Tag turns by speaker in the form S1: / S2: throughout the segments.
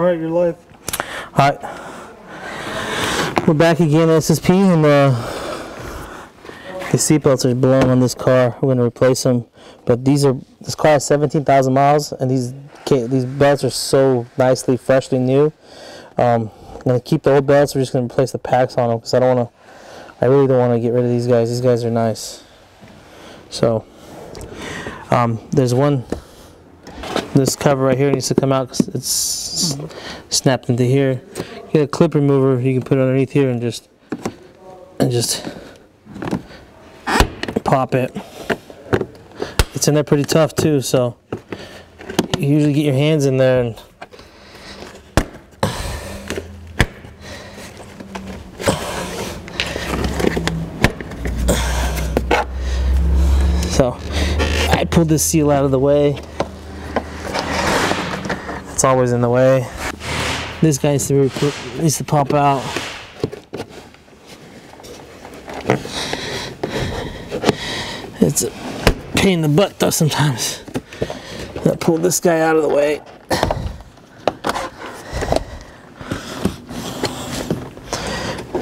S1: All right, your life.
S2: Alright. We're back again, SSP, and uh, the seatbelts are blown on this car. We're gonna replace them, but these are this car has 17,000 miles, and these these belts are so nicely, freshly new. Um, I'm gonna keep the old belts. We're just gonna replace the packs on them because I don't wanna. I really don't want to get rid of these guys. These guys are nice. So um, there's one. This cover right here needs to come out because it's snapped into here. Get a clip remover you can put underneath here and just and just pop it. It's in there pretty tough too, so you usually get your hands in there and so I pulled this seal out of the way. It's always in the way. This guy needs to, needs to pop out. It's a pain in the butt though sometimes. I pull this guy out of the way.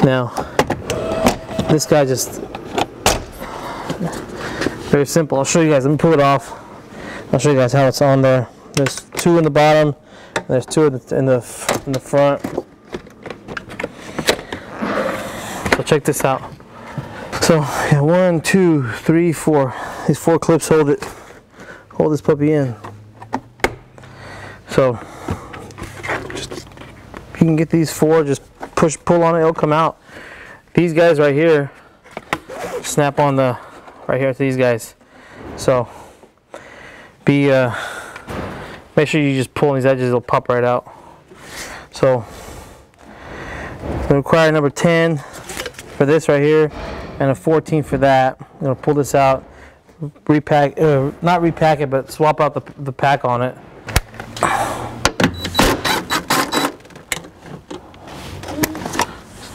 S2: Now, this guy just very simple. I'll show you guys. Let me pull it off. I'll show you guys how it's on there. There's two in the bottom. There's two in the in the, in the front. So check this out. So yeah, one, two, three, four. These four clips hold it, hold this puppy in. So just you can get these four, just push, pull on it, it'll come out. These guys right here, snap on the right here to these guys. So be uh, make sure you just pull these edges, it'll pop right out. So we require number 10 for this right here and a 14 for that. I'm gonna pull this out, repack, uh, not repack it, but swap out the, the pack on it.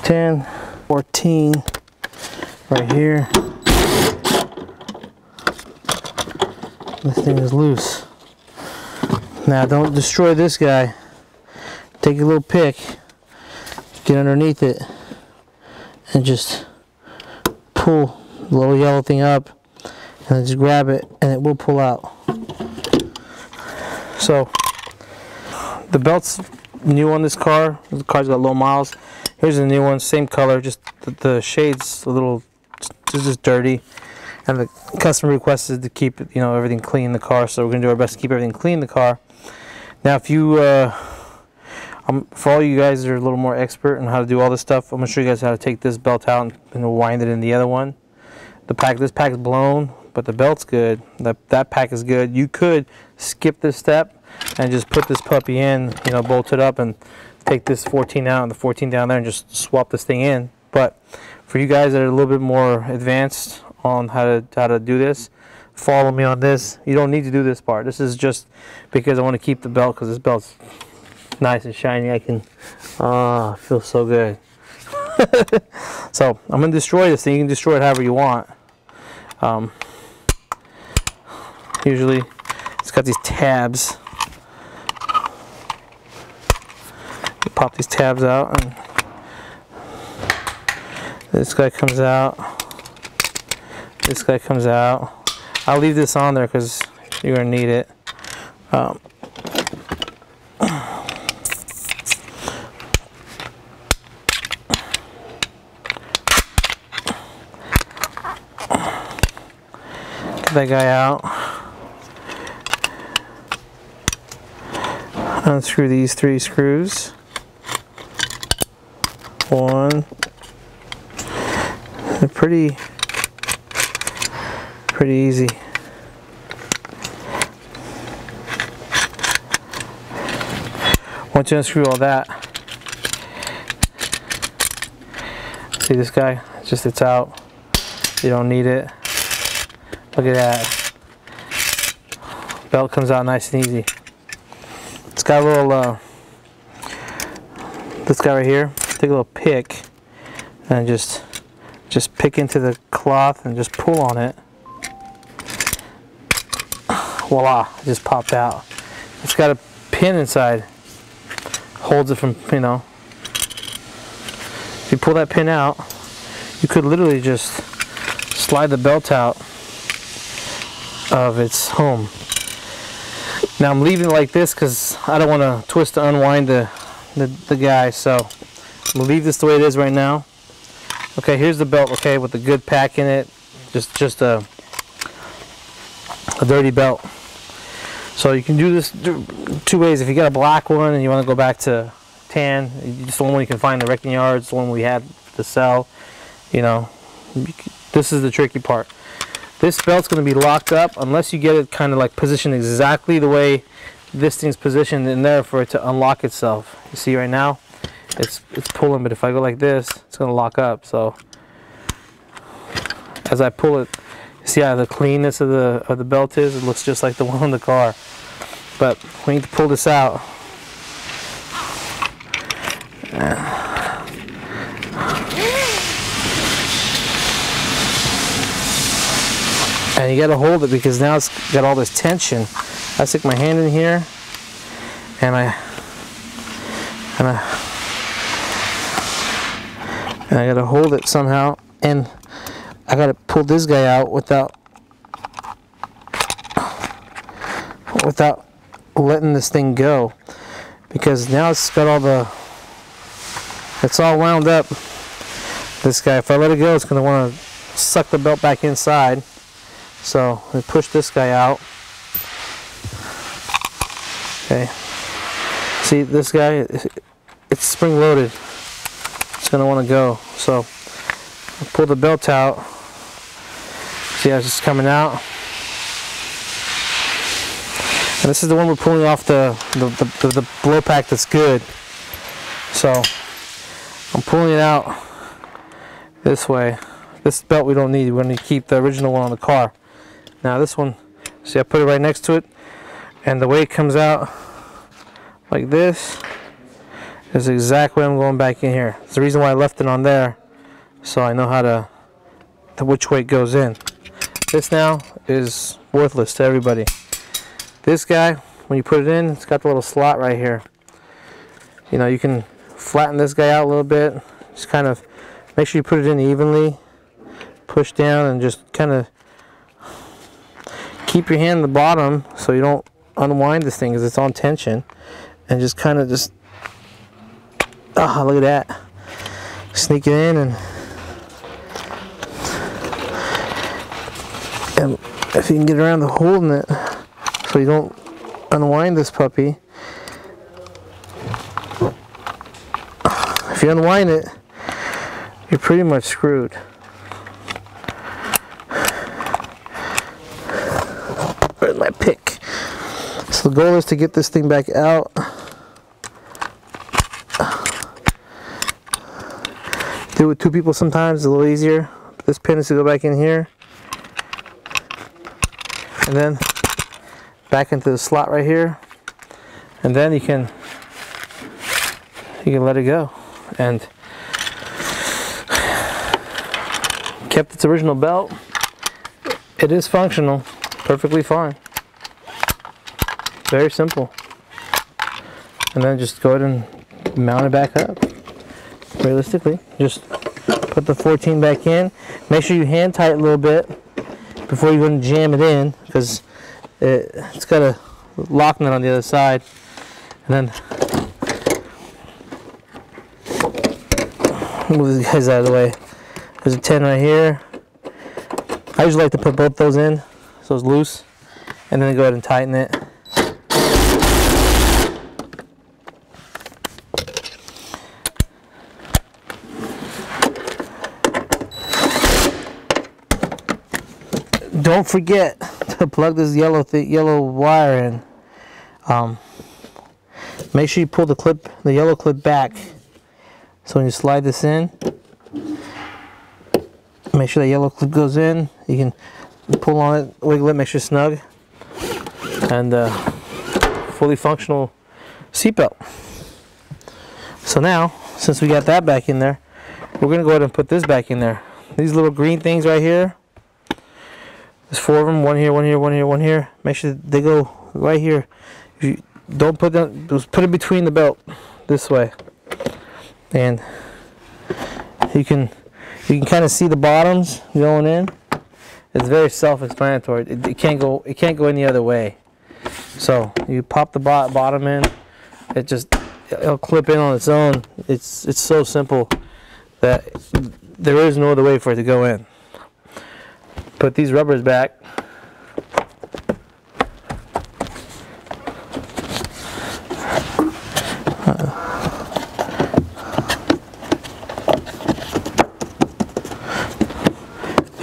S2: Ten, fourteen, right here. This thing is loose. Now don't destroy this guy. Take a little pick, get underneath it, and just pull the little yellow thing up, and just grab it, and it will pull out. So the belt's new on this car. The car's got low miles. Here's the new one, same color, just the, the shades a little just, just dirty. And the customer requested to keep you know everything clean in the car, so we're gonna do our best to keep everything clean in the car. Now, if you uh, um, for all you guys that are a little more expert on how to do all this stuff, I'm gonna show you guys how to take this belt out and, and wind it in the other one. The pack, this pack is blown, but the belt's good. That that pack is good. You could skip this step and just put this puppy in, you know, bolt it up and take this 14 out and the 14 down there and just swap this thing in. But for you guys that are a little bit more advanced on how to how to do this, follow me on this. You don't need to do this part. This is just because I want to keep the belt because this belt's nice and shiny. I can, ah, so good. so I'm gonna destroy this thing. You can destroy it however you want. Um, usually, it's got these tabs. You pop these tabs out, and this guy comes out. This guy comes out. I'll leave this on there because you're gonna need it. Um, get that guy out. Unscrew these three screws. One. They're pretty pretty easy. Once you unscrew all that, see this guy? It's just it's out. You don't need it. Look at that. Belt comes out nice and easy. It's got a little, uh, this guy right here, take a little pick and just, just pick into the cloth and just pull on it. Voila, it just popped out. It's got a pin inside. holds it from, you know, if you pull that pin out, you could literally just slide the belt out of its home. Now I'm leaving it like this because I don't want to twist to unwind the, the, the guy. So I'm gonna leave this the way it is right now. Okay, here's the belt. Okay, with the good pack in it, just just a a dirty belt. So you can do this two ways. If you got a black one and you want to go back to tan, just the one you can find in the wrecking yards, the one we had to sell. You know, this is the tricky part. This belt's going to be locked up unless you get it kind of like positioned exactly the way this thing's positioned in there for it to unlock itself. You see right now, it's it's pulling, but if I go like this, it's going to lock up. So as I pull it, see how the cleanness of the of the belt is? It looks just like the one on the car. But we need to pull this out. and you got to hold it because now it's got all this tension. I stick my hand in here and I and I and I got to hold it somehow and I got to pull this guy out without without letting this thing go because now it's got all the it's all wound up this guy if I let it go it's to want to suck the belt back inside so we push this guy out. Okay. See this guy? It's spring loaded. It's gonna want to go. So pull the belt out. See how it's just coming out. And this is the one we're pulling off the the, the, the, the blow pack that's good. So I'm pulling it out this way. This belt we don't need. We're going to keep the original one on the car. Now this one, see I put it right next to it and the way it comes out like this is exactly I'm going back in here. It's the reason why I left it on there so I know how to, to which way it goes in. This now is worthless to everybody. This guy, when you put it in, it's got the little slot right here. You know, you can flatten this guy out a little bit. Just kind of make sure you put it in evenly. Push down and just kind of keep your hand on the bottom so you don't unwind this thing because it's on tension and just kind of just ah look at that sneak it in and and if you can get around the holding it so you don't unwind this puppy if you unwind it you're pretty much screwed Where's my pick? So the goal is to get this thing back out. Do it with two people sometimes, a little easier. This pin is to go back in here. And then back into the slot right here. And then you can you can let it go. And kept its original belt. It is functional perfectly fine. Very simple. And then just go ahead and mount it back up. Realistically, just put the 14 back in. Make sure you hand tight a little bit before you go and jam it in because it, it's got a lock nut on the other side. And then move these guys out of the way. There's a 10 right here. I usually like to put both those in so it's loose and then go ahead and tighten it don't forget to plug this yellow yellow wire in um, make sure you pull the clip the yellow clip back so when you slide this in make sure that yellow clip goes in you can pull on it, wiggle it, make sure it's snug, and uh, fully functional seatbelt. So now, since we got that back in there, we're gonna go ahead and put this back in there. These little green things right here, there's four of them, one here, one here, one here, one here. Make sure they go right here. You don't put them, just put it between the belt, this way, and you can you can kind of see the bottoms going in. It's very self-explanatory. It, it can't go it can't go any other way. So you pop the bo- bottom in, it just it'll clip in on its own. It's it's so simple that there is no other way for it to go in. Put these rubbers back.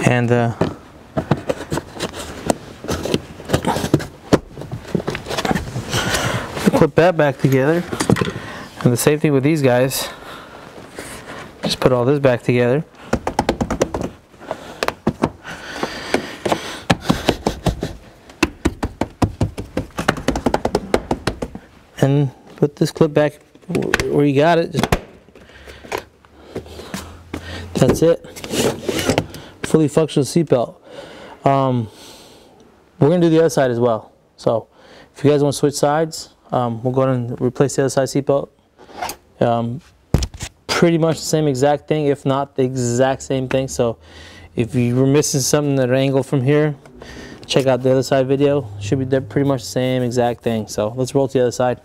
S2: And uh, clip that back together. And the same thing with these guys. Just put all this back together. And put this clip back where you got it. That's it. Fully functional seatbelt. Um, we're gonna do the other side as well. So if you guys want to switch sides, um, we'll go ahead and replace the other side seatbelt. Um, pretty much the same exact thing, if not the exact same thing. So if you were missing something that angle from here, check out the other side video. Should be pretty much the same exact thing. So let's roll to the other side.